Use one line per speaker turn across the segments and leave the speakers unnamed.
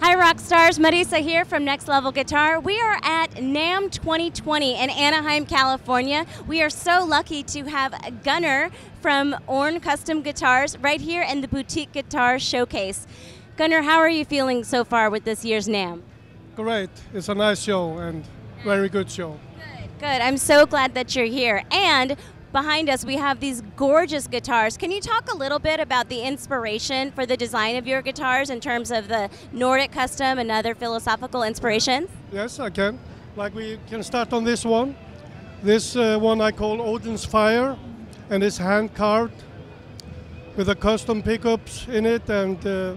Hi, rock stars. Marisa here from Next Level Guitar. We are at NAMM 2020 in Anaheim, California. We are so lucky to have Gunnar from Orn Custom Guitars right here in the Boutique Guitar Showcase. Gunnar, how are you feeling so far with this year's NAMM?
Great. It's a nice show and very good show.
Good, good. I'm so glad that you're here. And behind us, we have these gorgeous guitars. Can you talk a little bit about the inspiration for the design of your guitars in terms of the Nordic custom and other philosophical inspirations?
Yes, I can. Like we can start on this one. This uh, one I call Odin's Fire, and it's hand carved with the custom pickups in it, and uh,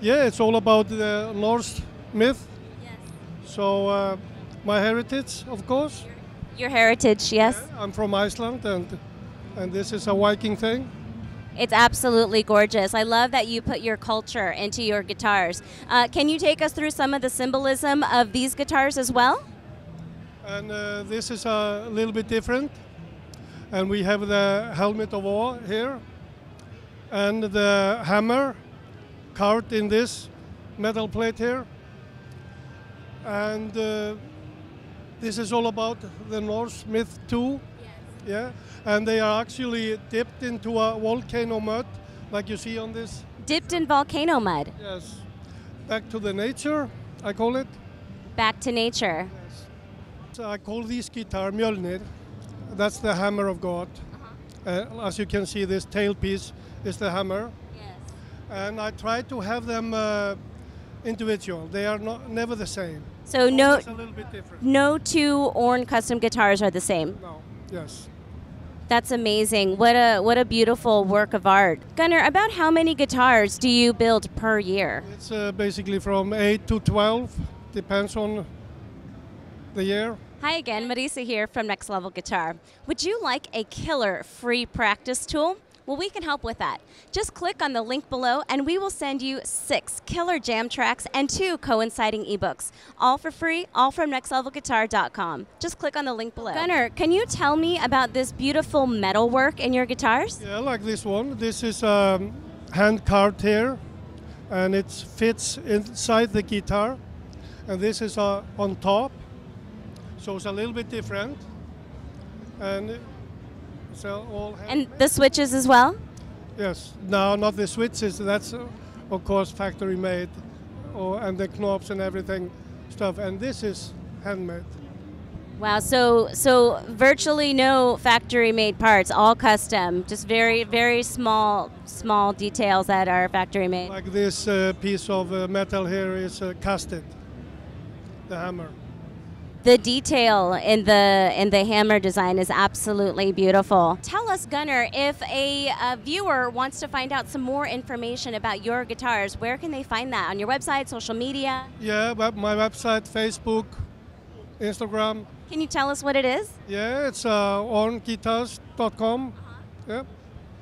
yeah, it's all about the Norse myth.
Yes.
So uh, my heritage, of course.
Your heritage, yes?
I'm from Iceland, and and this is a Viking thing.
It's absolutely gorgeous. I love that you put your culture into your guitars. Uh, can you take us through some of the symbolism of these guitars as well?
And uh, this is a little bit different. And we have the helmet of war here, and the hammer carved in this metal plate here. And uh, this is all about the Norse myth too. Yeah, and they are actually dipped into a volcano mud, like you see on this.
Dipped in volcano mud.
Yes, back to the nature, I call it.
Back to nature.
So I call this guitar Mjolnir. That's the hammer of God. Uh, as you can see, this tailpiece is the hammer,
Yes.
and I try to have them uh, individual. They are not never the same.
So no,
a little bit different.
no two Orn custom guitars are the same.
No. Yes.
That's amazing. What a what a beautiful work of art. Gunnar, about how many guitars do you build per year?
It's uh, basically from eight to twelve, depends on the year.
Hi again, Marisa here from Next Level Guitar. Would you like a killer free practice tool? Well, we can help with that. Just click on the link below and we will send you six killer jam tracks and two coinciding ebooks. All for free, all from nextlevelguitar.com. Just click on the link below. Gunnar, can you tell me about this beautiful metal work in your guitars?
Yeah, like this one. This is um, hand carved here, and it fits inside the guitar. And this is uh, on top, so it's a little bit different. And all
And the switches as well?
yes, no, not the switches. That's uh, of course factory made, or and the knobs and everything stuff. And this is handmade.
Wow, so so virtually no factory made parts, all custom, just very very small small details that are factory made.
Like this uh, piece of uh, metal here is uh, casted. The hammer.
The detail in the in the hammer design is absolutely beautiful. Tell us, Gunnar, if a, uh viewer wants to find out some more information about your guitars, where can they find that? On your website, social media?
Yeah, web, my website, Facebook, Instagram.
Can you tell us what it is?
Yeah, it's uh, ornguitars.com. Yeah,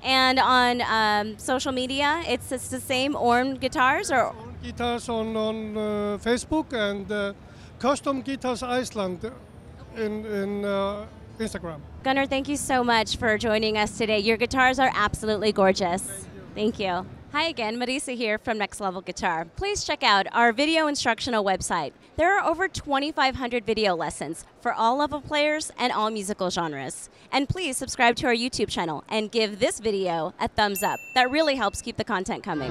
And on um, social media, it's, it's the same Orn Guitars or
Orn Guitars on on uh, Facebook and uh, Custom Guitars Iceland in in uh, Instagram.
Gunnar, thank you so much for joining us today. Your guitars are absolutely gorgeous. Thank you. Hi again, Marisa here from Next Level Guitar. Please check out our video instructional website. There are over 2,500 video lessons for all level players and all musical genres. And please subscribe to our YouTube channel and give this video a thumbs up. That really helps keep the content coming.